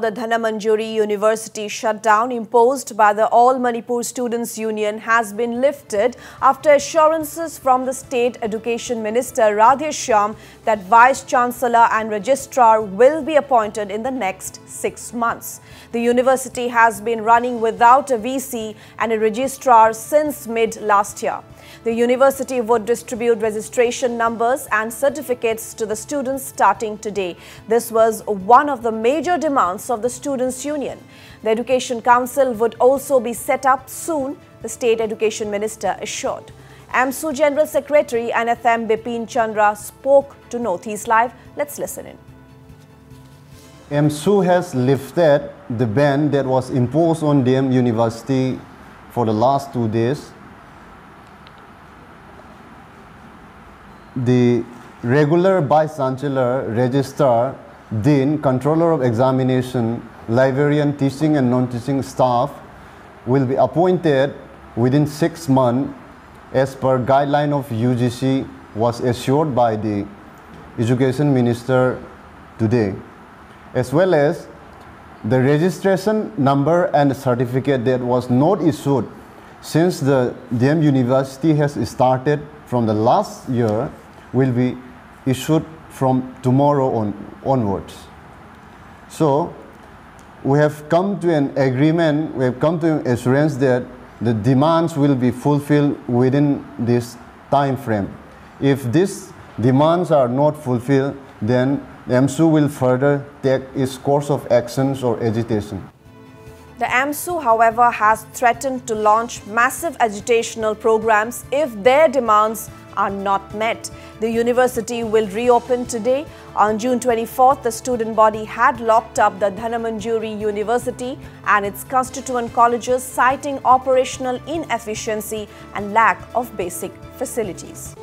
The Dhanamanjuri University shutdown imposed by the All Manipur Students Union has been lifted after assurances from the State Education Minister Radheshyam that Vice Chancellor and Registrar will be appointed in the next six months. The university has been running without a VC and a registrar since mid last year. The university would distribute registration numbers and certificates to the students starting today. This was one of the major demands of the Students' Union. The Education Council would also be set up soon, the State Education Minister assured. AMSU General Secretary Anatham Bipin Chandra spoke to Northeast Live. Let's listen in. AMSU has lifted the ban that was imposed on them university for the last two days the regular vice chancellor, registrar, dean, controller of examination, librarian, teaching and non-teaching staff will be appointed within six months as per guideline of UGC was assured by the education minister today as well as the registration number and certificate that was not issued since the DM University has started from the last year will be issued from tomorrow on, onwards. So we have come to an agreement, we have come to an assurance that the demands will be fulfilled within this time frame. If these demands are not fulfilled, then AMSU will further take its course of actions or agitation. The AMSU, however, has threatened to launch massive agitational programs if their demands are not met. The university will reopen today. On June 24th, the student body had locked up the Dhanamanjuri University and its constituent colleges citing operational inefficiency and lack of basic facilities.